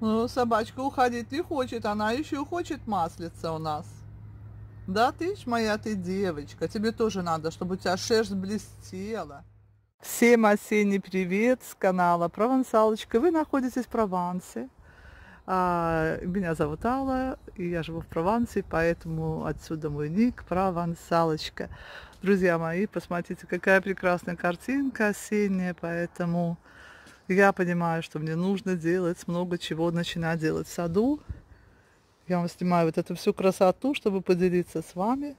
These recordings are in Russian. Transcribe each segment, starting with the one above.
Ну, собачка уходить не хочет, она еще хочет маслица у нас. Да ты ж моя ты девочка, тебе тоже надо, чтобы у тебя шерсть блестела. Всем осенний привет с канала Провансалочка. Вы находитесь в Провансе. А, меня зовут Алла, и я живу в Провансе, поэтому отсюда мой ник Провансалочка. Друзья мои, посмотрите, какая прекрасная картинка осенняя, поэтому я понимаю, что мне нужно делать много чего, начинать делать в саду. Я вам снимаю вот эту всю красоту, чтобы поделиться с вами.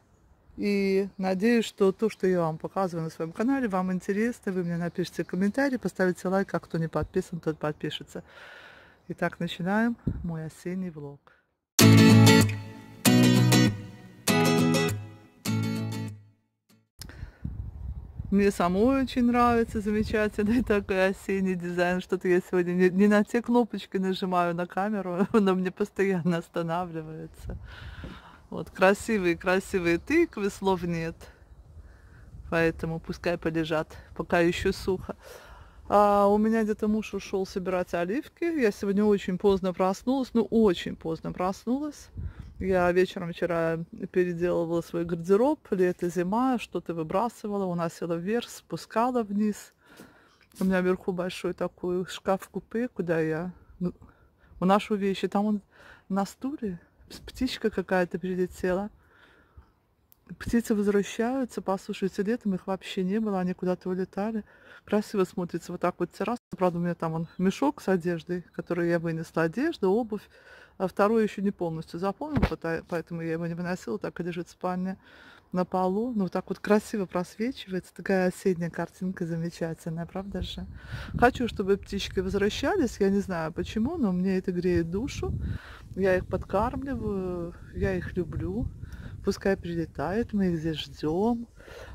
И надеюсь, что то, что я вам показываю на своем канале, вам интересно. Вы мне напишите комментарий, поставите лайк, а кто не подписан, тот подпишется. Итак, начинаем мой осенний влог. Мне самой очень нравится замечательный такой осенний дизайн. Что-то я сегодня не, не на те кнопочки нажимаю на камеру, но мне постоянно останавливается. Вот красивые, красивые тыквы, слов нет. Поэтому пускай полежат, пока еще сухо. А у меня где-то муж ушел собирать оливки. Я сегодня очень поздно проснулась, ну очень поздно проснулась. Я вечером вчера переделывала свой гардероб, лето, зима, что-то выбрасывала, уносила вверх, спускала вниз. У меня вверху большой такой шкаф-купе, куда я ну, уношу вещи. Там он на стуле, птичка какая-то прилетела. Птицы возвращаются, послушайте, летом их вообще не было, они куда-то улетали. Красиво смотрится вот так вот терраса. Правда, у меня там он мешок с одеждой, который я вынесла, одежда, обувь. А второй еще не полностью заполнен, поэтому я его не выносила, так и лежит в спальне на полу. Ну, вот так вот красиво просвечивается. Такая осенняя картинка замечательная, правда же? Хочу, чтобы птички возвращались. Я не знаю почему, но мне это греет душу. Я их подкармливаю, я их люблю пускай прилетают, мы их здесь ждем.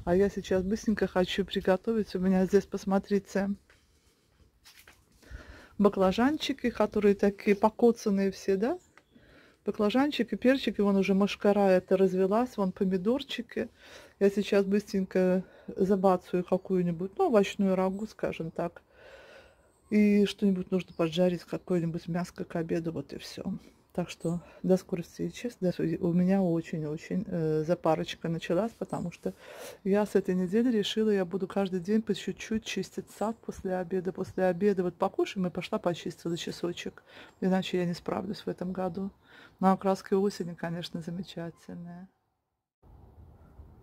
А я сейчас быстренько хочу приготовить. У меня здесь, посмотрите, баклажанчики, которые такие покоцанные все, да? Баклажанчики, перчики, вон уже машкара это развелась, вон помидорчики. Я сейчас быстренько забацаю какую-нибудь, ну, овощную рагу, скажем так. И что-нибудь нужно поджарить, какое-нибудь мяско к обеду, вот и все. Так что до скорой встречи. У меня очень-очень э, запарочка началась, потому что я с этой недели решила, я буду каждый день по чуть-чуть чистить сад после обеда. После обеда вот покушаем и пошла почистила часочек. Иначе я не справлюсь в этом году. Но окраска осени, конечно, замечательная.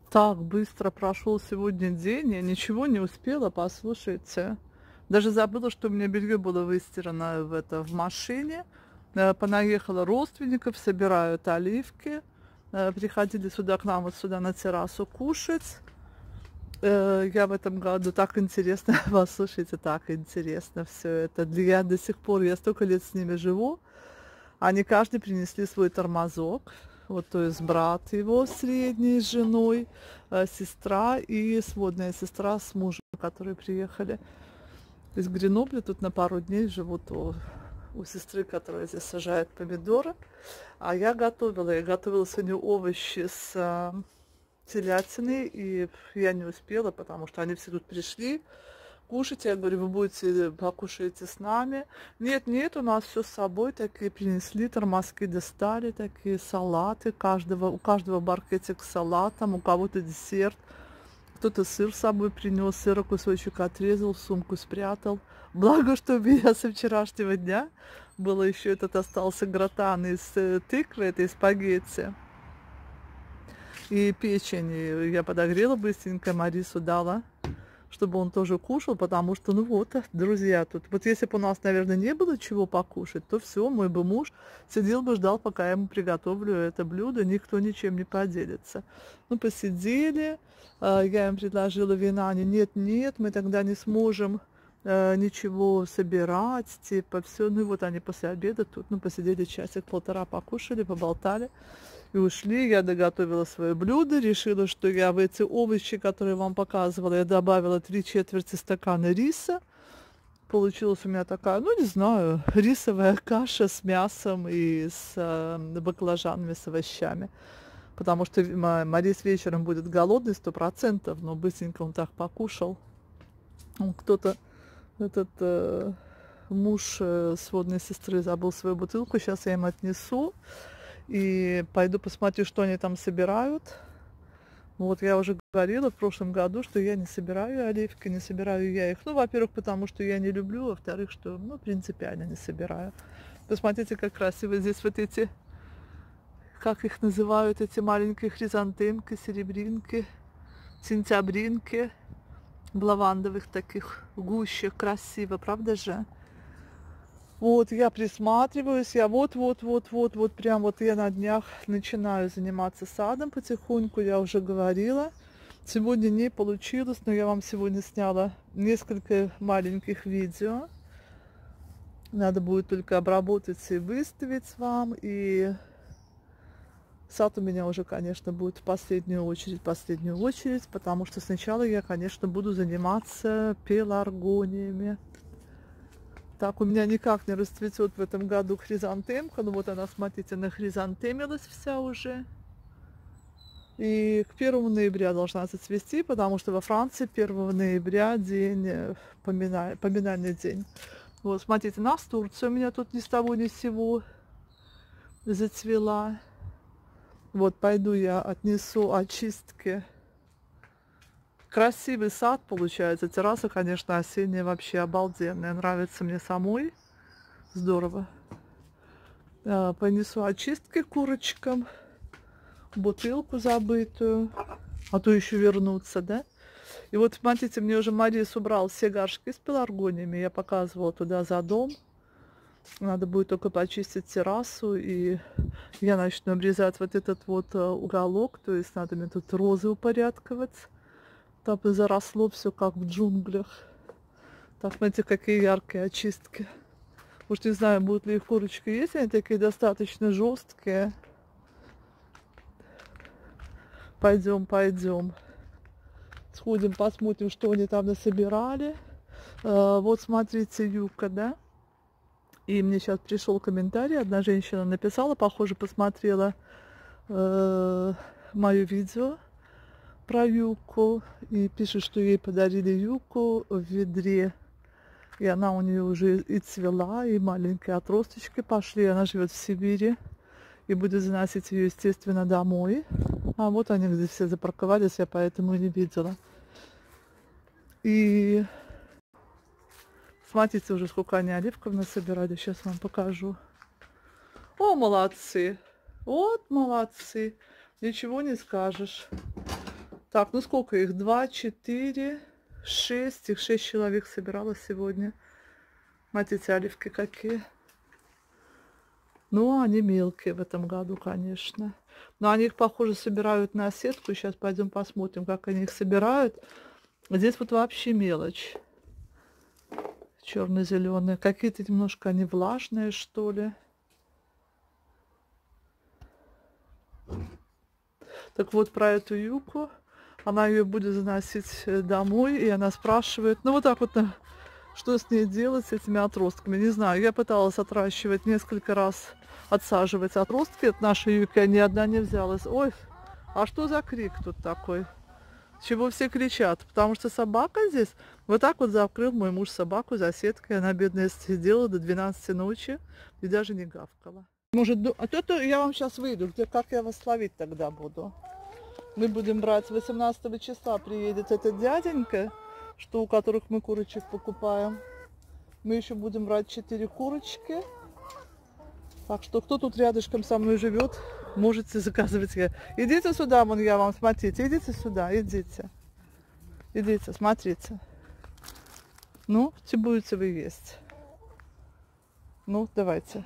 Так быстро прошел сегодня день, я ничего не успела, послушайте. Даже забыла, что у меня белье было выстирано в, это, в машине. Э, понаехала родственников, собирают оливки. Э, приходили сюда к нам, вот сюда на террасу кушать. Э, я в этом году так интересно, послушайте, так интересно все это. Я до сих пор, я столько лет с ними живу. Они каждый принесли свой тормозок. Вот, то есть брат его средний с женой, сестра и сводная сестра с мужем, которые приехали из Гренобля. Тут на пару дней живут у сестры, которая здесь сажает помидоры. А я готовила, я готовила сегодня овощи с э, телятиной, и я не успела, потому что они все тут пришли кушать. Я говорю, вы будете, покушаете с нами. Нет, нет, у нас все с собой, такие принесли, тормозки достали, такие салаты, каждого, у каждого баркетик с салатом, у кого-то десерт. Кто-то сыр с собой принес, сыра кусочек отрезал, сумку спрятал. Благо, что у меня со вчерашнего дня было еще этот остался гратан из э, тыквы, это из спагетти. И печень я подогрела быстренько, Марису дала, чтобы он тоже кушал, потому что, ну вот, друзья, тут, вот если бы у нас, наверное, не было чего покушать, то все, мой бы муж сидел бы, ждал, пока я ему приготовлю это блюдо, никто ничем не поделится. Ну, посидели, а, я им предложила вина, они, нет, нет, мы тогда не сможем э, ничего собирать, типа, все. Ну вот они после обеда тут, ну, посидели часик-полтора, покушали, поболтали и ушли. Я доготовила свое блюдо, решила, что я в эти овощи, которые вам показывала, я добавила три четверти стакана риса. Получилась у меня такая, ну, не знаю, рисовая каша с мясом и с э, баклажанами, с овощами. Потому что Марис вечером будет голодный, сто процентов, но быстренько он так покушал. Кто-то этот э, муж э, сводной сестры забыл свою бутылку, сейчас я им отнесу. И пойду посмотрю, что они там собирают. Вот я уже говорила в прошлом году, что я не собираю оливки, не собираю я их. Ну, во-первых, потому что я не люблю, во-вторых, что, ну, принципиально не собираю. Посмотрите, как красиво здесь вот эти, как их называют, эти маленькие хризантемки, серебринки, сентябринки в лавандовых таких гущах. Красиво, правда же? Вот, я присматриваюсь, я вот-вот-вот-вот, вот прям вот я на днях начинаю заниматься садом потихоньку, я уже говорила. Сегодня не получилось, но я вам сегодня сняла несколько маленьких видео. Надо будет только обработать и выставить вам. И сад у меня уже, конечно, будет в последнюю очередь, последнюю очередь, потому что сначала я, конечно, буду заниматься пеларгониями. Так, у меня никак не расцветет в этом году хризантемка. Ну вот она, смотрите, нахризантемилась вся уже. И к 1 ноября должна зацвести, потому что во Франции 1 ноября день, э, помина... поминальный день. Вот, смотрите, нас Турция у меня тут ни с того ни с сего зацвела. Вот, пойду я отнесу очистки Красивый сад получается. Терраса, конечно, осенняя вообще обалденная. Нравится мне самой. Здорово. А, понесу очистки курочкам. Бутылку забытую. А то еще вернуться, да? И вот, смотрите, мне уже Марис убрал все горшки с пеларгониями. Я показывала туда за дом. Надо будет только почистить террасу, и я начну обрезать вот этот вот э, уголок. То есть надо мне тут розы упорядковать. Там и заросло все как в джунглях. Так, смотрите, какие яркие очистки. Уж не знаю, будут ли их курочки есть, они такие достаточно жесткие. Пойдем, пойдем. Сходим, посмотрим, что они там насобирали. А, вот смотрите, юка, да? И мне сейчас пришел комментарий, одна женщина написала, похоже, посмотрела э, мое видео про юбку и пишет, что ей подарили юбку в ведре. И она у нее уже и цвела, и маленькие отросточки пошли. Она живет в Сибири и будет заносить ее, естественно, домой. А вот они здесь все запарковались, я поэтому и не видела. И смотрите уже, сколько они оливков насобирали. Сейчас вам покажу. О, молодцы! Вот молодцы! Ничего не скажешь. Так, ну сколько их? Два, четыре, шесть. Их шесть человек собирала сегодня. Смотрите, оливки какие. Ну, они мелкие в этом году, конечно. Но они их, похоже, собирают на сетку. Сейчас пойдем посмотрим, как они их собирают. Здесь вот вообще мелочь. Черно-зеленые. Какие-то немножко они влажные, что ли. Так вот, про эту юбку она ее будет заносить э, домой, и она спрашивает, ну вот так вот, э, что с ней делать, с этими отростками. Не знаю, я пыталась отращивать несколько раз, отсаживать отростки от нашей юки, ни одна не взялась. Ой, а что за крик тут такой? Чего все кричат? Потому что собака здесь. Вот так вот закрыл мой муж собаку за сеткой. Она, бедная, сидела до 12 ночи и даже не гавкала. Может, а то я вам сейчас выйду. Где, как я вас ловить тогда буду? Мы будем брать 18 числа приедет этот дяденька, что у которых мы курочек покупаем. Мы еще будем брать 4 курочки. Так что кто тут рядышком со мной живет, можете заказывать. Идите сюда, вон я вам, смотрите, идите сюда, идите. Идите, смотрите. Ну, что будете вы есть? Ну, давайте.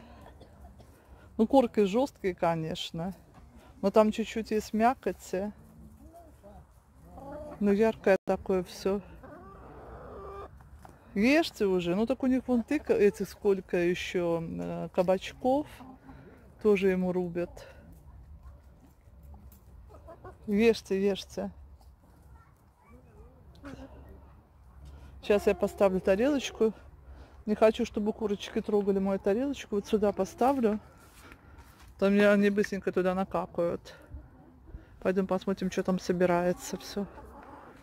Ну, курки жесткие, конечно. Но там чуть-чуть есть мякоти. Но яркое такое все. Ешьте уже. Ну так у них вон тыка, эти сколько еще э, кабачков. Тоже ему рубят. Ешьте, ешьте. Сейчас я поставлю тарелочку. Не хочу, чтобы курочки трогали мою тарелочку. Вот сюда поставлю. Там они быстренько туда накакают. Пойдем посмотрим, что там собирается все.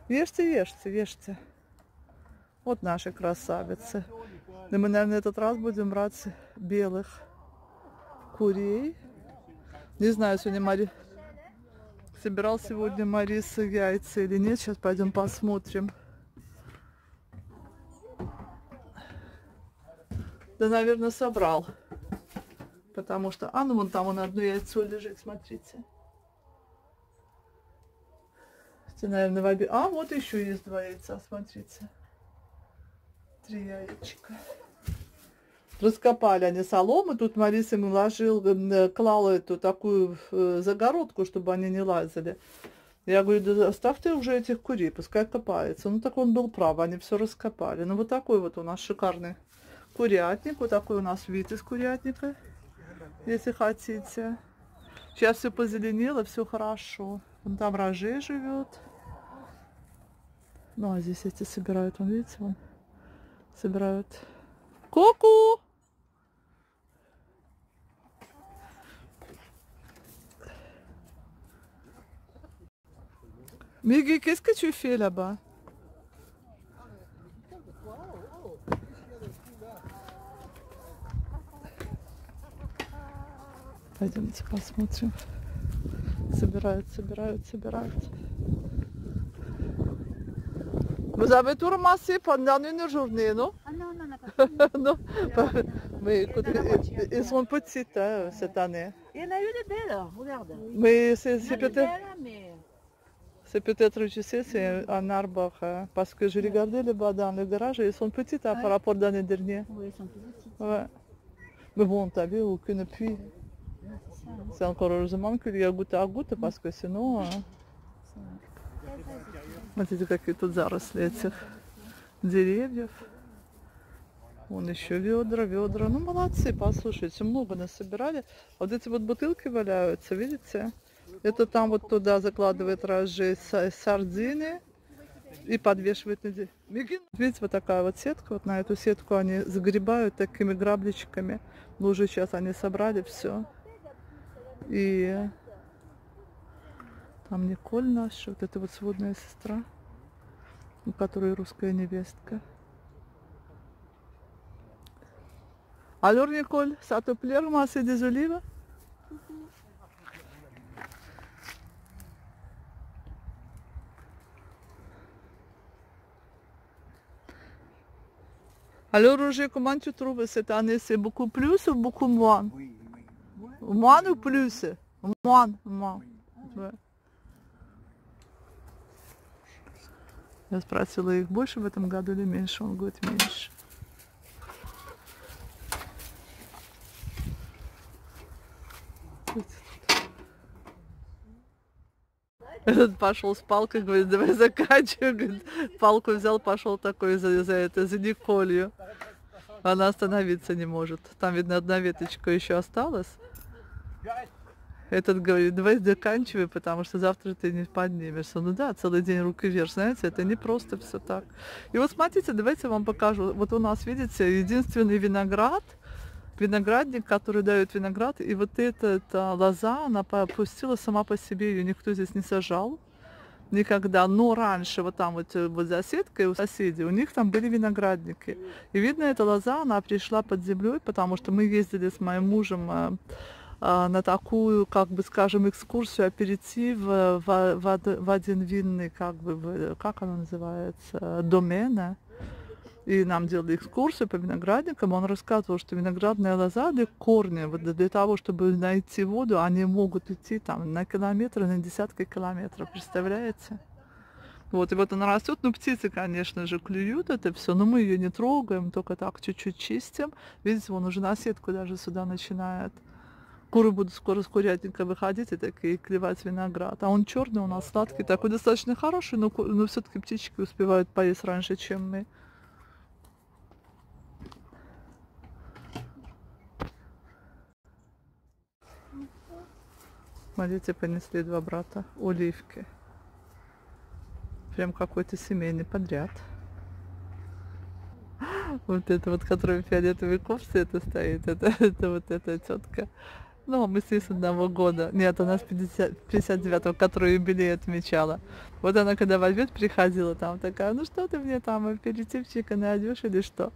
Ешьте, ешьте, ешьте. Вот наши красавицы. И мы, наверное, этот раз будем брать белых курей. Не знаю, сегодня Мари... Собирал сегодня Мариса яйца или нет. Сейчас пойдем посмотрим. Да, наверное, собрал. Потому что... А, ну вон там он одно яйцо лежит, смотрите. Это, наверное, в обе... А, вот еще есть два яйца, смотрите. Три яичка. Раскопали они соломы. Тут Мариса им ложил, э, клала эту такую э, загородку, чтобы они не лазили. Я говорю, да оставьте уже этих курей, пускай копаются. Ну, так он был прав, они все раскопали. Ну, вот такой вот у нас шикарный курятник. Вот такой у нас вид из курятника, если хотите. Сейчас все позеленело, все хорошо. Вон там рожей живет. Ну, а здесь эти собирают, вон, видите, вон, собирают. Ку-ку! Miguel, qu'est-ce que Пойдемте посмотрим. Собирают, собирают, собирают. Vous avez tout ramassé pendant une journée, non Ah non, non, on n'a pas fini. Non. Mais écoutez, ils- ils sont petites hein, cette année. Il y en a eu des belles, regarde. Mais c'est Il y en a c'est des peut-être, belles, mais... c'est peut-être, je sais, c'est un arbre. hein, parce que j'ai regardé là-bas dans le garage et ils sont petites hein, par rapport à l'année dernière. Oui, elles sont plus petites. Ouais. Mais bon, t'as vu, aucune pluie. C'est encore heureusement qu'il y a goutte à goutte, parce que sinon... Смотрите, какие тут заросли этих деревьев. Вон еще ведра, ведра. Ну, молодцы, послушайте, много насобирали. Вот эти вот бутылки валяются, видите? Это там вот туда закладывает са- сардины и подвешивает на деревья. Видите, вот такая вот сетка. Вот на эту сетку они загребают такими грабличками. Ну, уже сейчас они собрали все. И там Николь наша, вот эта вот сводная сестра, у которой русская невестка. Ça te plaît ramasser des olives Alors Roger, comment tu trouves cette année C'est beaucoup plus ou beaucoup moins oui. Moins ou plus moins. Ouais. Я спросила их больше в этом году или меньше, он говорит меньше. Этот пошел с палкой, говорит, давай заканчивай. Палку взял, пошел такой за, за это, за Николью. Она остановиться не может. Там, видно, одна веточка еще осталась. Этот говорит, давай заканчивай, потому что завтра ты не поднимешься. Ну да, целый день руки вверх, знаете, это не просто все так. И вот смотрите, давайте я вам покажу. Вот у нас, видите, единственный виноград, виноградник, который дает виноград, и вот эта, лоза, она попустила сама по себе, ее никто здесь не сажал никогда. Но раньше вот там вот, э, вот за сеткой у соседей, у них там были виноградники. И видно, эта лоза, она пришла под землей, потому что мы ездили с моим мужем э, на такую, как бы скажем, экскурсию, аперитив э, в, в, од- в один винный, как бы, в- как она называется, домена. И нам делали экскурсию по виноградникам. Он рассказывал, что виноградная лоза, для корня, вот для того, чтобы найти воду, они могут идти там на километры, на десятки километров. Представляете? Вот, и вот она растет, ну, птицы, конечно же, клюют это все, но мы ее не трогаем, только так чуть-чуть чистим. Видите, вон уже на сетку даже сюда начинает. Куры будут скоро с курятника выходить и такие клевать виноград. А он черный у нас сладкий, такой достаточно хороший, но, но все-таки птички успевают поесть раньше, чем мы. Смотрите, понесли два брата оливки. Прям какой-то семейный подряд. Вот это вот, который в фиолетовой кофте это стоит, это, это вот эта тетка. Ну, мы с ней с одного года. Нет, она с 50, 59-го, которую юбилей отмечала. Вот она, когда в обед приходила, там такая, ну что ты мне там, аперитивчика найдешь или что?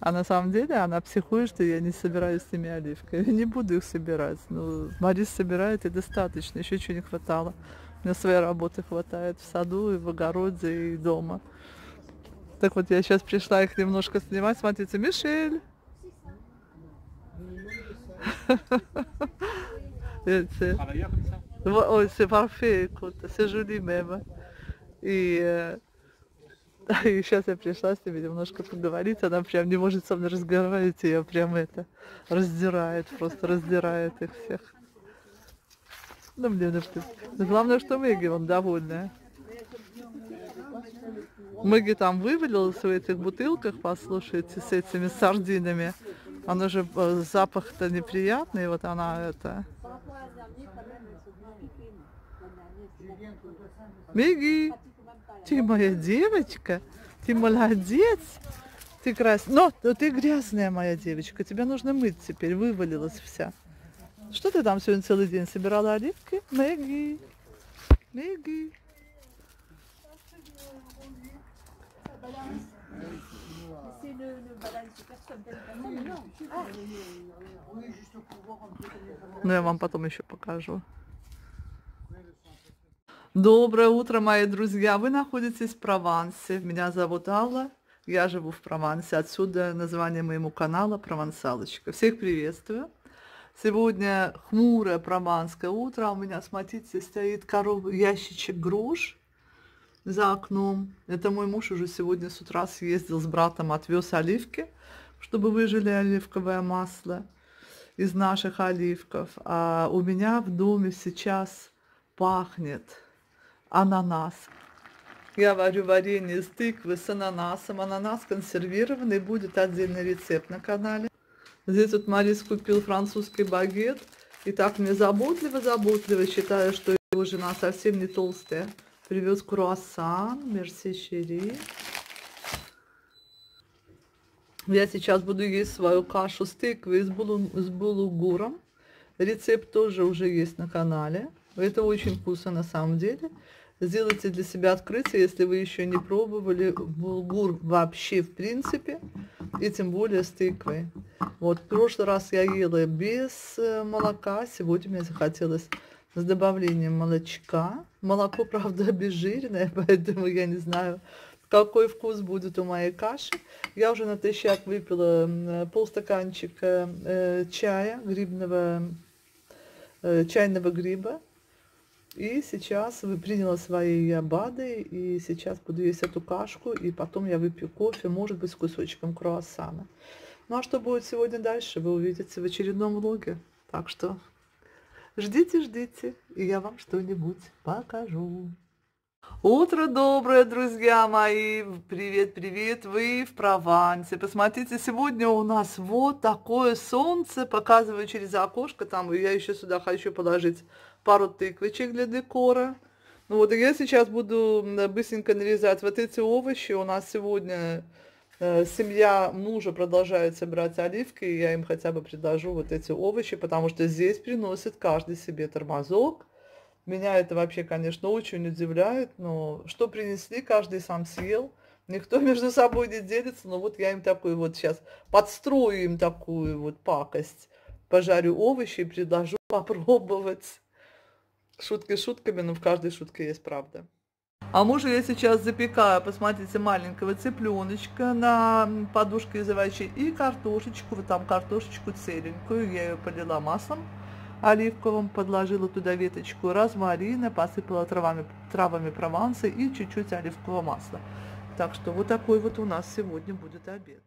А на самом деле она психует, что я не собираюсь с ними оливками. Не буду их собирать. Ну, Марис собирает и достаточно, еще чего не хватало. Меня своей работы хватает в саду, и в огороде, и дома. Так вот, я сейчас пришла их немножко снимать. Смотрите, Мишель. C'est oh, parfait, écoute, c'est joli même. И, э, и сейчас я пришла с ними немножко поговорить, она прям не может со мной разговаривать, ее прям это раздирает, просто раздирает их всех. Ну, мне, ну, главное, что Мэгги, он довольная. Мэгги там вывалилась в этих бутылках, послушайте, с этими сардинами. Оно же э, запах-то неприятный, вот она это... Мэгги, ты моя девочка, ты молодец, ты красивая. Но, ты грязная моя девочка, тебя нужно мыть теперь, вывалилась вся. Что ты там сегодня целый день собирала оливки? C'est le, le balade de personne, personne, non. Ah, Ну, я вам потом еще покажу. Доброе утро, мои друзья! Вы находитесь в Провансе. Меня зовут Алла. Я живу в Провансе. Отсюда название моему канала Провансалочка. Всех приветствую. Сегодня хмурое прованское утро. У меня, смотрите, стоит коров... ящичек груш за окном. Это мой муж уже сегодня с утра съездил с братом, отвез оливки, чтобы выжили оливковое масло из наших оливков. А у меня в доме сейчас пахнет ананас. Я варю варенье из тыквы с ананасом. Ананас консервированный, будет отдельный рецепт на канале. Здесь вот Марис купил французский багет. И так мне заботливо-заботливо, считаю, что его жена совсем не толстая. Привез круассан, мерси шери. Я сейчас буду есть свою кашу с тыквой с, булу, с булугуром. Рецепт тоже уже есть на канале. Это очень вкусно на самом деле. Сделайте для себя открытие, если вы еще не пробовали булгур вообще в принципе. И тем более с тыквой. Вот, в прошлый раз я ела без э, молока. Сегодня мне захотелось с добавлением молочка. Молоко, правда, обезжиренное, поэтому я не знаю, какой вкус будет у моей каши. Я уже натощак выпила полстаканчика э, чая грибного, э, чайного гриба. И сейчас вы приняла свои БАДы, и сейчас буду есть эту кашку, и потом я выпью кофе, может быть, с кусочком круассана. Ну а что будет сегодня дальше, вы увидите в очередном влоге. Так что ждите, ждите, и я вам что-нибудь покажу. Утро доброе, друзья мои! Привет, привет! Вы в Провансе. Посмотрите, сегодня у нас вот такое солнце. Показываю через окошко. Там я еще сюда хочу положить пару тыквочек для декора. Ну вот, я сейчас буду быстренько нарезать вот эти овощи. У нас сегодня семья мужа продолжает собирать оливки, и я им хотя бы предложу вот эти овощи, потому что здесь приносит каждый себе тормозок. Меня это вообще, конечно, очень удивляет, но что принесли, каждый сам съел. Никто между собой не делится, но вот я им такую вот сейчас подстрою им такую вот пакость. Пожарю овощи и предложу попробовать. Шутки шутками, но в каждой шутке есть правда. А мужа я сейчас запекаю, посмотрите, маленького цыпленочка на подушке из овощей и картошечку, вот там картошечку целенькую, я ее полила маслом оливковым, подложила туда веточку розмарина, посыпала травами, травами прованса и чуть-чуть оливкового масла. Так что вот такой вот у нас сегодня будет обед.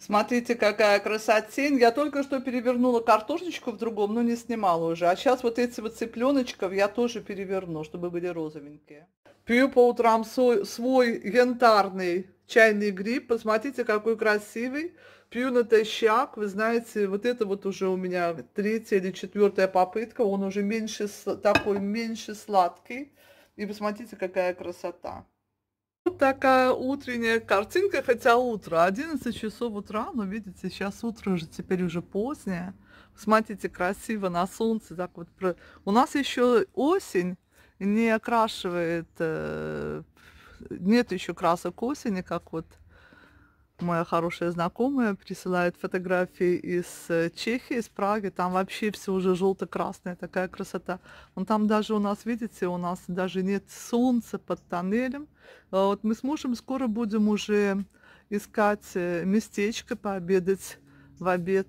Смотрите, какая красотень. Я только что перевернула картошечку в другом, но не снимала уже. А сейчас вот эти вот цыпленочков я тоже переверну, чтобы были розовенькие. Пью по утрам свой, свой янтарный чайный гриб. Посмотрите, какой красивый. Пью натощак. Вы знаете, вот это вот уже у меня третья или четвертая попытка. Он уже меньше, такой меньше сладкий. И посмотрите, какая красота. Такая утренняя картинка, хотя утро, 11 часов утра, но видите, сейчас утро уже теперь уже позднее. Смотрите, красиво на солнце, так вот. У нас еще осень не окрашивает, э, нет еще красок осени, как вот моя хорошая знакомая присылает фотографии из э, Чехии, из Праги. Там вообще все уже желто-красная такая красота. Вон там даже у нас, видите, у нас даже нет солнца под тоннелем. А вот мы с мужем скоро будем уже искать э, местечко пообедать в обед.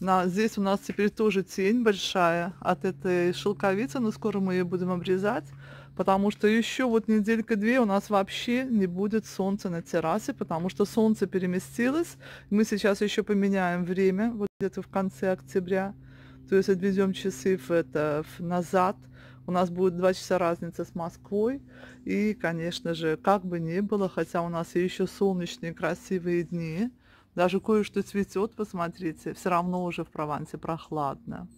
На, здесь у нас теперь тоже тень большая от этой шелковицы, но скоро мы ее будем обрезать потому что еще вот неделька-две у нас вообще не будет солнца на террасе, потому что солнце переместилось. Мы сейчас еще поменяем время, вот где-то в конце октября, то есть отведем часы в это, в назад. У нас будет два часа разница с Москвой. И, конечно же, как бы ни было, хотя у нас еще солнечные красивые дни, даже кое-что цветет, посмотрите, все равно уже в Провансе прохладно.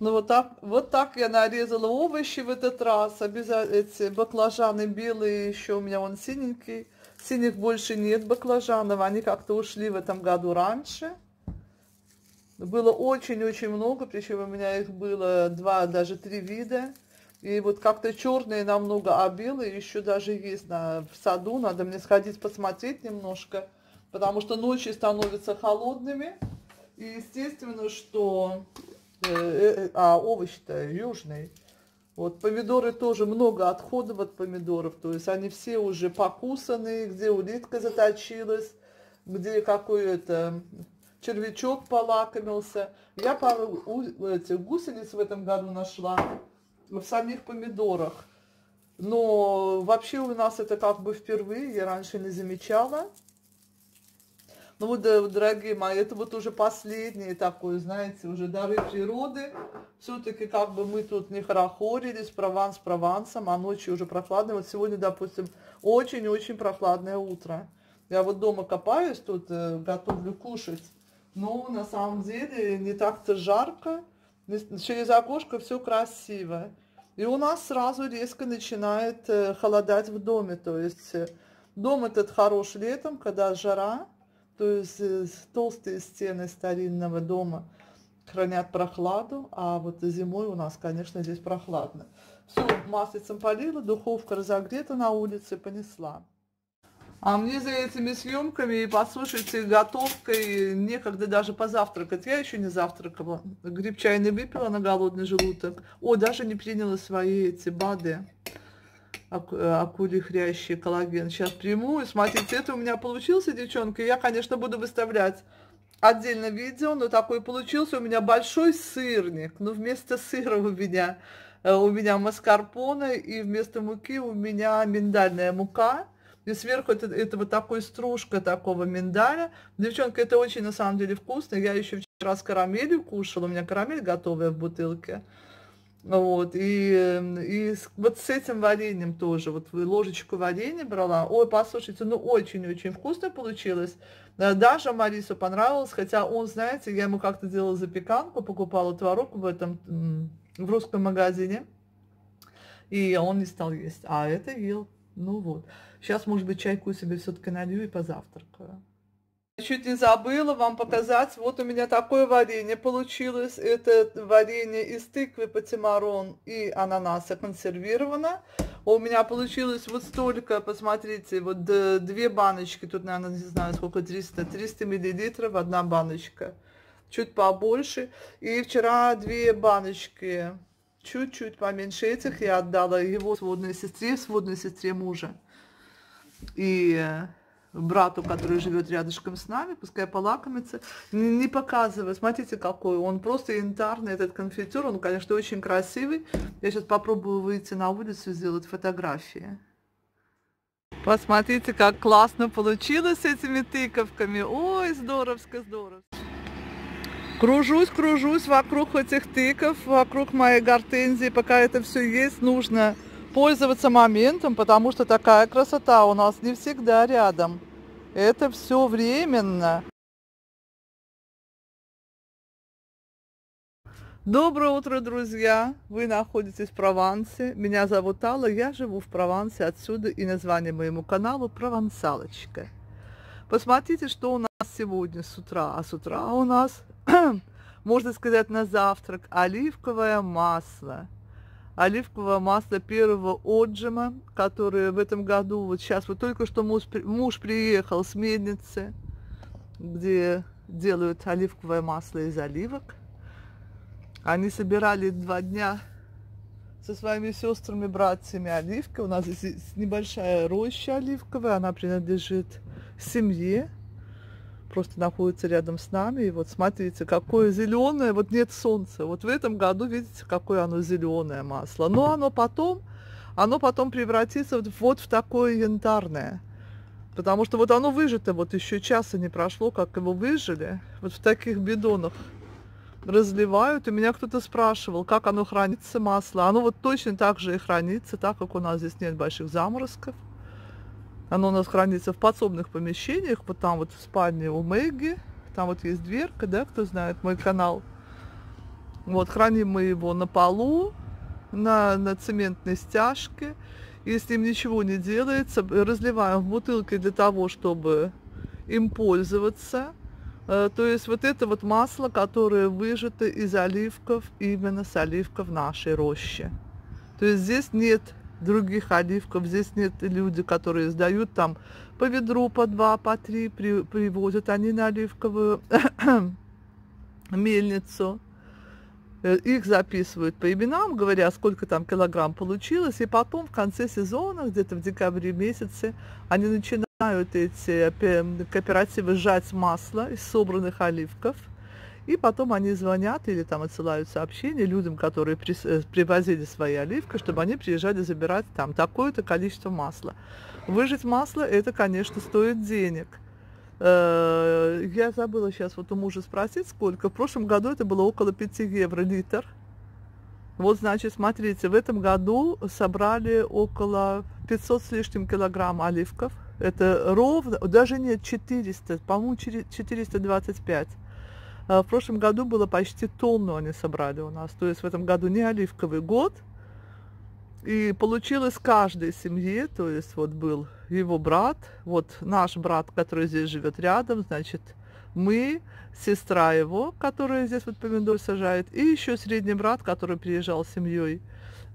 Ну вот так, вот так я нарезала овощи в этот раз. Обязательно эти баклажаны белые, еще у меня вон синенький. Синих больше нет баклажанов, они как-то ушли в этом году раньше. Было очень-очень много, причем у меня их было два, даже три вида. И вот как-то черные намного, а белые еще даже есть на, в саду. Надо мне сходить посмотреть немножко, потому что ночи становятся холодными. И естественно, что а овощ-то южный. Вот помидоры тоже много отходов от помидоров, то есть они все уже покусаны, где улитка заточилась, где какой-то червячок полакомился. Я пару этих гусениц в этом году нашла в самих помидорах. Но вообще у нас это как бы впервые, я раньше не замечала. Ну вот, дорогие мои, это вот уже последнее такое, знаете, уже дары природы. Все-таки как бы мы тут не хорохорились, Прованс Провансом, а ночью уже прохладно. Вот сегодня, допустим, очень-очень прохладное утро. Я вот дома копаюсь, тут э, готовлю кушать. Но на самом деле не так-то жарко. Через окошко все красиво. И у нас сразу резко начинает э, холодать в доме. То есть э, дом этот хорош летом, когда жара, то есть э, толстые стены старинного дома хранят прохладу, а вот зимой у нас, конечно, здесь прохладно. Все, маслицем полила, духовка разогрета на улице, понесла. А мне за этими съемками и, послушайте, готовкой некогда даже позавтракать. Я еще не завтракала. Гриб чайный выпила на голодный желудок. О, даже не приняла свои эти БАДы акулий хрящий коллаген. Сейчас приму. И смотрите, это у меня получился, девчонка. Я, конечно, буду выставлять отдельно видео, но такой получился у меня большой сырник. Но вместо сыра у меня, э, у меня маскарпоне, и вместо муки у меня миндальная мука. И сверху это, это вот такой стружка такого миндаля. Девчонка, это очень на самом деле вкусно. Я еще вчера с карамелью кушала. У меня карамель готовая в бутылке. Вот, и, эм, и вот с этим вареньем тоже, вот ложечку варенья брала. Ой, послушайте, ну очень-очень вкусно получилось. Э, даже Марису понравилось, хотя он, знаете, я ему как-то делала запеканку, покупала творог в этом, в русском магазине, и он не стал есть, а это ел. Ну вот. Сейчас, может быть, чайку себе все-таки налью и позавтракаю. Чуть не забыла вам показать, вот у меня такое варенье получилось. Это варенье из тыквы, патимарон и ананаса консервировано. У меня получилось вот столько, посмотрите, вот две баночки, тут, наверное, не знаю, сколько, 300, 300 миллилитров, одна баночка, чуть побольше. И вчера две баночки, чуть-чуть поменьше этих, я отдала его сводной сестре, сводной сестре мужа. И брату, который живет рядышком с нами, пускай полакомится, не, не показывая. Смотрите, какой он просто янтарный, этот конфитюр, он, конечно, очень красивый. Я сейчас попробую выйти на улицу и сделать фотографии. Посмотрите, как классно получилось с этими тыковками. Ой, здоровско, здорово. Кружусь, кружусь вокруг этих тыков, вокруг моей гортензии. Пока это все есть, нужно пользоваться моментом, потому что такая красота у нас не всегда рядом. Это все временно. Доброе утро, друзья! Вы находитесь в Провансе. Меня зовут Алла, я живу в Провансе. Отсюда и название моему каналу Провансалочка. Посмотрите, что у нас сегодня с утра. А с утра у нас, можно сказать, на завтрак оливковое масло – оливковое масло первого отжима, которое в этом году, вот сейчас вот только что муж, муж приехал с мельницы, где делают оливковое масло из оливок. Они собирали два дня со своими сестрами, братьями оливка. У нас здесь небольшая роща оливковая, она принадлежит семье, просто находится рядом с нами. И вот смотрите, какое зеленое, вот нет солнца. Вот в этом году, видите, какое оно зеленое масло. Но оно потом, оно потом превратится вот в такое янтарное. Потому что вот оно выжито, вот еще часа не прошло, как его выжили, вот в таких бидонах разливают. И меня кто-то спрашивал, как оно хранится, масло. Оно вот точно так же и хранится, так как у нас здесь нет больших заморозков. Оно у нас хранится в подсобных помещениях, вот там вот в спальне у Мэгги. Там вот есть дверка, да, кто знает мой канал. Вот, храним мы его на полу, на, на цементной стяжке. И с ним ничего не делается. Разливаем в бутылки для того, чтобы им пользоваться. Э, то есть вот это вот масло, которое выжато из оливков, именно с оливков нашей рощи. То есть здесь нет других оливков. Здесь нет люди, которые сдают там по ведру, по два, по три, при, привозят они на оливковую мельницу. Э, их записывают по именам, говоря, сколько там килограмм получилось, и потом в конце сезона, где-то в декабре месяце, они начинают эти кооперативы сжать масло из собранных оливков – и потом они звонят или там отсылают сообщения людям, которые при, э, привозили свои оливки, чтобы они приезжали забирать там такое-то количество масла. Выжать масло, это, конечно, стоит денег. Э, я забыла сейчас вот у мужа спросить, сколько. В прошлом году это было около 5 евро литр. Вот, значит, смотрите, в этом году собрали около 500 с лишним килограмм оливков. Это ровно, даже нет, 400, по-моему, 425. А, в прошлом году было почти тонну они собрали у нас. То есть в этом году не оливковый год. И получилось каждой семье, то есть вот был его брат, вот наш брат, который здесь живет рядом, значит, мы, сестра его, которая здесь вот помидор сажает, и еще средний брат, который приезжал с семьей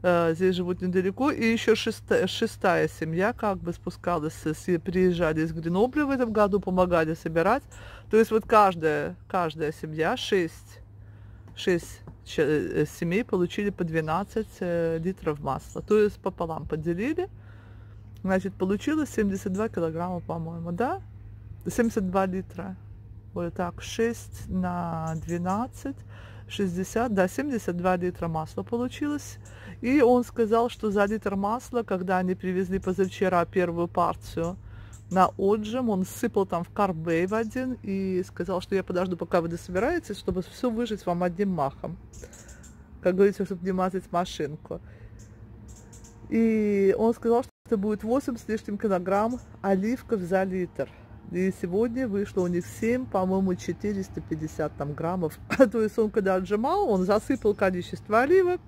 здесь живут недалеко, и еще шестая, шестая семья как бы спускалась, приезжали из Гренобля в этом году, помогали собирать. То есть вот каждая, каждая семья, шесть, шесть э, семей получили по 12 э, литров масла. То есть пополам поделили. Значит, получилось 72 килограмма, по-моему, да? 72 литра. Вот так, 6 на 12, 60, да, 72 литра масла получилось. И он сказал, что за литр масла, когда они привезли позавчера первую партию на отжим, он сыпал там в карбей в один и сказал, что я подожду, пока вы дособираетесь, чтобы все выжить вам одним махом. Как говорится, чтобы не мазать машинку. И он сказал, что это будет 8 с лишним килограмм оливков за литр. И сегодня вышло у них 7, по-моему, 450 там граммов. То есть он когда отжимал, он засыпал количество оливок,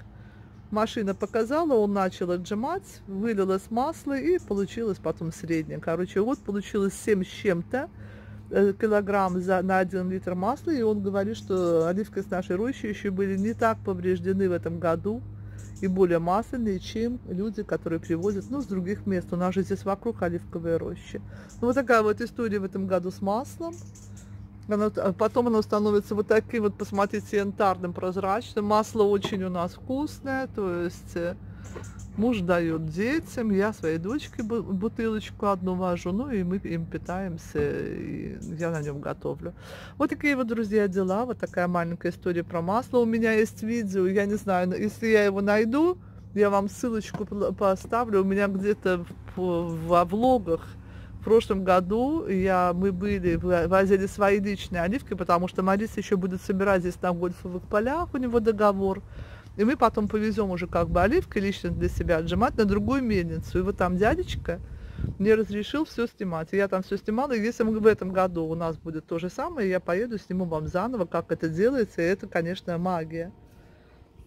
машина показала, он начал отжимать, вылилось масло и получилось потом среднее. Короче, вот получилось 7 с чем-то э, килограмм за, на 1 литр масла, и он говорит, что оливки с нашей рощи еще были не так повреждены в этом году и более масляные, чем люди, которые привозят, ну, с других мест. У нас же здесь вокруг оливковые рощи. Ну, вот такая вот история в этом году с маслом. Оно, а потом оно становится вот таким вот, посмотрите, янтарным, прозрачным. Масло очень у нас вкусное, то есть э, муж дает детям, я своей дочке бутылочку одну вожу, ну и мы им питаемся, и я на нем готовлю. Вот такие вот, друзья, дела, вот такая маленькая история про масло. У меня есть видео, я не знаю, если я его найду, я вам ссылочку поставлю, у меня где-то во влогах прошлом году я, мы были, возили свои личные оливки, потому что Марис еще будет собирать здесь на гольфовых полях, у него договор. И мы потом повезем уже как бы оливки лично для себя отжимать на другую мельницу. И вот там дядечка мне разрешил все снимать. И я там все снимала. И если в этом году у нас будет то же самое, я поеду, сниму вам заново, как это делается. И это, конечно, магия.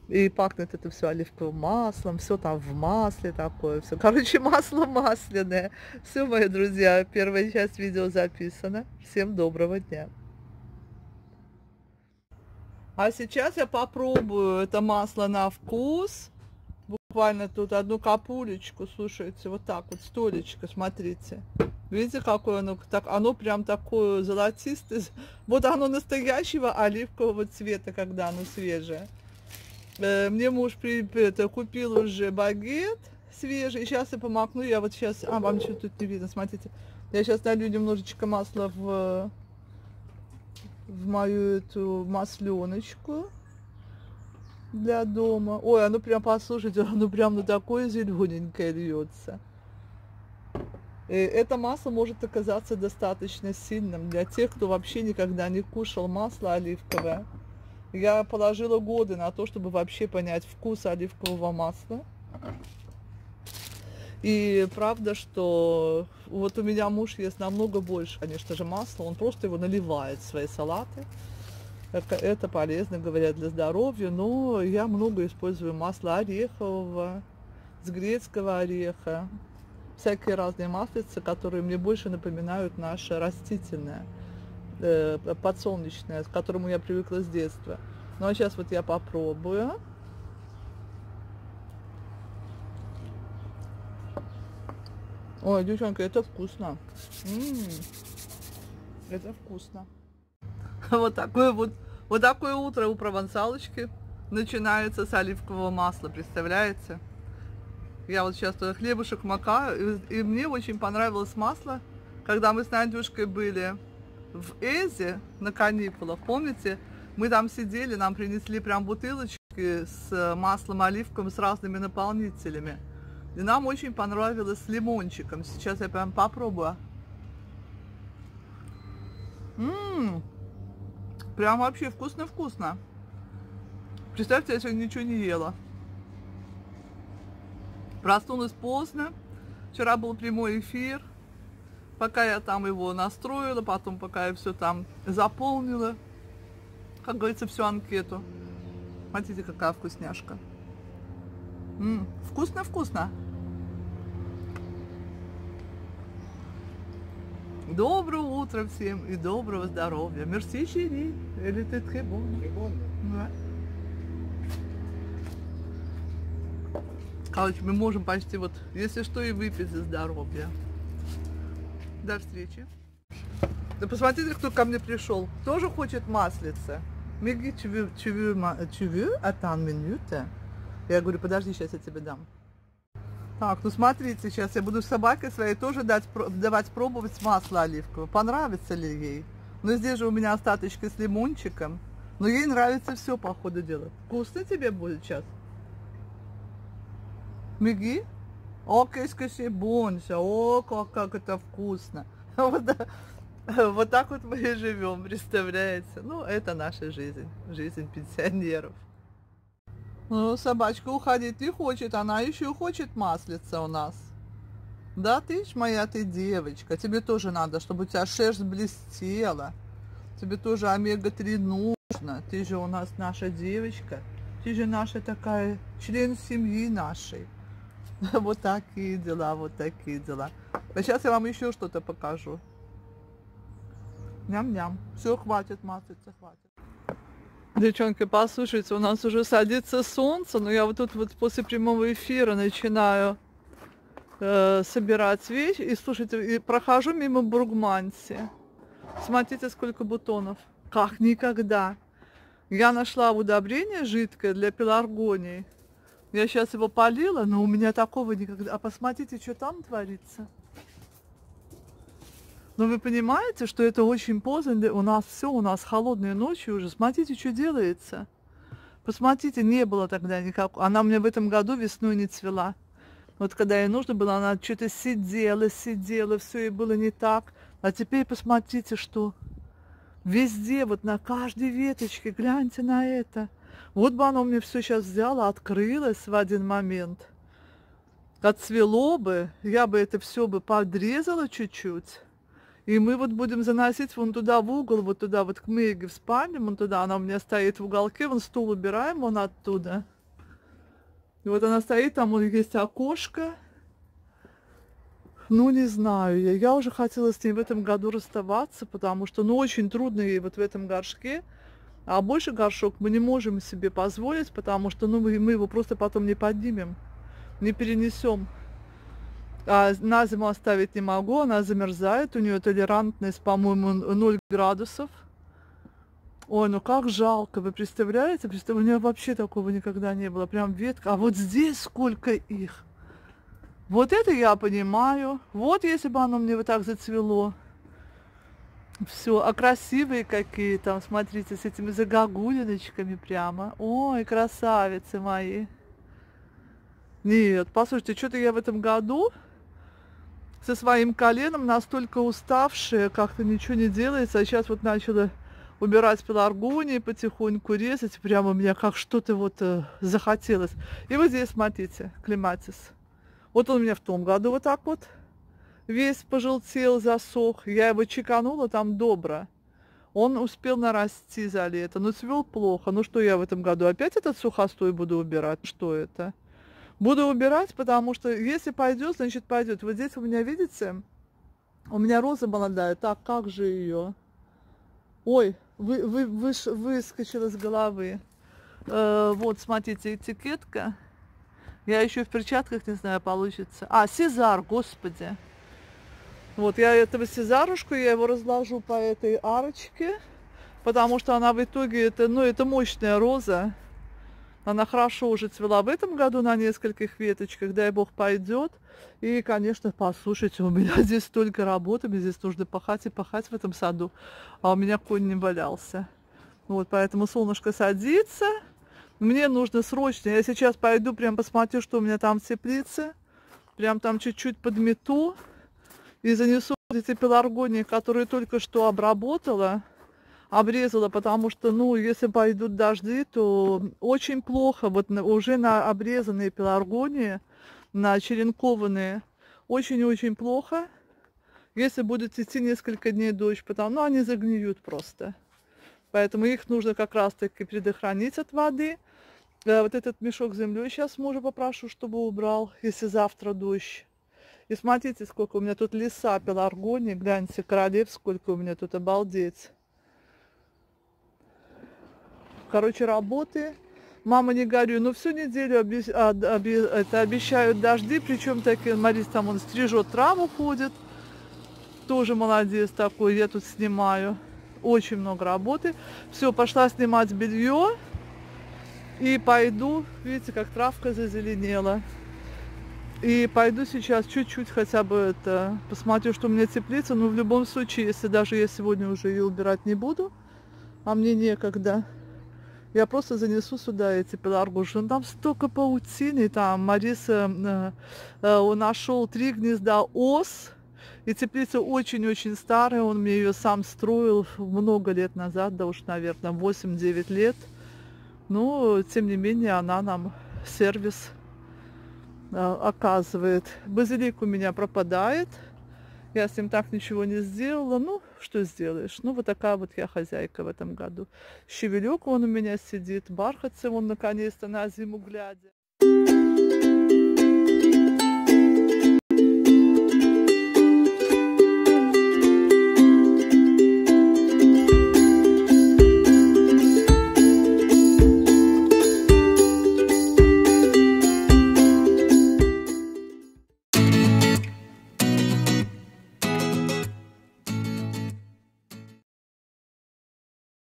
И пахнет это все оливковым маслом, все там в масле такое, все. Короче, масло масляное. Все, мои друзья, первая часть видео записана. Всем доброго дня. А сейчас я попробую это масло на вкус. Буквально тут одну капулечку, слушайте, вот так вот, столечко, смотрите. Видите, какое оно, так, оно прям такое золотистое. Вот оно настоящего оливкового цвета, когда оно свежее. Э, мне муж при, это, купил уже багет свежий. Сейчас я помакну, я вот сейчас, а, вам что тут не видно, смотрите. Я сейчас налью немножечко масла в, в мою эту масленочку для дома. Ой, оно прям, послушайте, оно прям на такое зелененькое льется. И это масло может оказаться достаточно сильным для тех, кто вообще никогда не кушал масло оливковое. Я положила годы на то, чтобы вообще понять вкус оливкового масла. И правда, что вот у меня муж ест намного больше, конечно же, масла. Он просто его наливает в свои салаты. Это полезно, говорят, для здоровья, но я много использую масла орехового, с грецкого ореха, всякие разные маслицы, которые мне больше напоминают наше растительное, э, подсолнечное, к которому я привыкла с детства. Ну а сейчас вот я попробую. Ой, девчонка, это вкусно. М-м-м. Это вкусно. Вот такое вот, вот такое утро у провансалочки начинается с оливкового масла, представляете? Я вот сейчас туда хлебушек макаю, и, и мне очень понравилось масло, когда мы с Надюшкой были в Эзе на каникулах, помните? Мы там сидели, нам принесли прям бутылочки с маслом оливковым, с разными наполнителями. И нам очень понравилось с лимончиком. Сейчас я прям попробую. Ммм, прям вообще вкусно-вкусно. Представьте, я сегодня ничего не ела. Проснулась поздно. Вчера был прямой эфир. Пока я там его настроила, потом пока я все там заполнила, как говорится, всю анкету. Смотрите, какая вкусняшка. Вкусно-вкусно. Доброго утра всем и доброго здоровья. Мерси, Шири. Или ты требон. Да. Короче, мы можем почти вот, если что, и выпить за здоровье. До встречи. Да посмотрите, кто ко мне пришел. Тоже хочет маслица. Миги, veux, tu veux attendre minute? Я говорю, подожди, сейчас я тебе дам. Так, ну смотрите, сейчас я буду собаке своей тоже дать, давать пробовать масло оливковое. Понравится ли ей? Но здесь же у меня остаточки с лимончиком. Но ей нравится все, по ходу дела. Вкусно тебе будет сейчас? Миги? О, кэскэши бонша, о, как, как это вкусно. Вот, вот так вот мы и живем, представляете? Ну, это наша жизнь, жизнь пенсионеров. Ну, собачка уходить не хочет, она еще хочет маслица у нас. Да, ты ж моя ты девочка, тебе тоже надо, чтобы у тебя шерсть блестела. Тебе тоже омега-3 нужно. Ты же у нас наша девочка. Ты же наша такая, член семьи нашей. Вот такие дела, вот такие дела. А сейчас я вам еще что-то покажу. Ням-ням. Все, хватит маслица, хватит. Девчонки, послушайте, у нас уже садится солнце, но я вот тут вот после прямого эфира начинаю э, собирать вещи. И слушайте, и прохожу мимо Бургманси. Смотрите, сколько бутонов. Как никогда. Я нашла удобрение жидкое для пеларгоний. Я сейчас его полила, но у меня такого никогда... А посмотрите, что там творится. Но вы понимаете, что это очень поздно, у нас все, у нас холодные ночи уже. Смотрите, что делается. Посмотрите, не было тогда никак. Она меня в этом году весной не цвела. Вот когда ей нужно было, она что-то сидела, сидела, все ей было не так. А теперь посмотрите, что везде, вот на каждой веточке, гляньте на это. Вот бы оно мне все сейчас взяло, открылось в один момент. Отцвело бы, я бы это все бы подрезала чуть-чуть. И мы вот будем заносить вон туда в угол, вот туда вот к Меге в спальню, вон туда, она у меня стоит в уголке, вон стул убираем, вон оттуда. И вот она стоит, там у есть окошко. Ну, не знаю, я, я уже хотела с ней в этом году расставаться, потому что, ну, очень трудно ей вот в этом горшке. А больше горшок мы не можем себе позволить, потому что ну, мы, его просто потом не поднимем. не перенесем. А на зиму оставить не могу, она замерзает, у нее толерантность, по-моему, 0 градусов. Ой, ну как жалко, вы? Представляете, у нее вообще такого никогда не было, прям ветка. А вот здесь сколько их. Вот это я понимаю. Вот если бы оно мне вот так зацвело. Все, а красивые какие там, смотрите, с этими загогулиночками прямо. Ой, красавицы мои. Нет, послушайте, что-то я в этом году со своим коленом настолько уставшая, как-то ничего не делается. А сейчас вот начала убирать пеларгонии, потихоньку резать. Прямо у меня как что-то вот э, захотелось. И вот здесь, смотрите, клематис. Вот он у меня в том году вот так вот весь пожелтел, засох. Я его чеканула там добро. Он успел нарасти за лето, но цвел плохо. Ну что я в этом году опять этот сухостой буду убирать? Что это? Буду убирать, потому что если пойдет, значит пойдет. Вот здесь у меня, видите, у меня роза молодая. Так, как же ее? Ой, вы, вы, вы, выскочила с головы. Э, вот, смотрите, этикетка. Я еще в перчатках не знаю, получится. А, Сезар, господи. Вот, я этого Сезарушку, я его разложу по этой арочке, потому что она в итоге, это, ну, это мощная роза. Она хорошо уже цвела в этом году на нескольких веточках, дай бог пойдет. И, конечно, послушайте, у меня здесь столько работы, мне здесь нужно пахать и пахать в этом саду, а у меня конь не валялся. Вот, поэтому солнышко садится, мне нужно срочно, я сейчас пойду, прям посмотрю, что у меня там в теплице. Прям там чуть-чуть подмету и занесу эти пеларгонии, которые только что обработала, обрезала, потому что, ну, если пойдут дожди, то очень плохо. Вот уже на обрезанные пеларгонии, на черенкованные, очень-очень плохо, если будет идти несколько дней дождь, потому ну, они загниют просто. Поэтому их нужно как раз-таки предохранить от воды. Э, вот этот мешок землей сейчас мужа попрошу, чтобы убрал, если завтра дождь. И смотрите, сколько у меня тут леса пеларгонии. Гляньте, королев, сколько у меня тут, обалдеть. Короче, работы. Мама, не горю. Ну, всю неделю оби оби это обещают дожди. Причем так Марис там он стрижет траву, ходит. Тоже молодец такой. Я тут снимаю. Очень много работы. Все, пошла снимать белье. И пойду, видите, как травка зазеленела. И пойду сейчас чуть-чуть хотя бы это, посмотрю, что у меня теплица. Но в любом случае, если даже я сегодня уже ее убирать не буду, а мне некогда, я просто занесу сюда эти пеларгуши. Ну, там столько паутины, там Мариса, э, э, он нашел три гнезда ос, и теплица очень-очень старая, он мне ее сам строил много лет назад, да уж, наверное, 8-9 лет. Но, тем не менее, она нам сервис оказывает. Базилик у меня пропадает. Я с ним так ничего не сделала. Ну, что сделаешь? Ну, вот такая вот я хозяйка в этом году. Щевелек он у меня сидит, бархатцы он наконец-то на зиму глядя.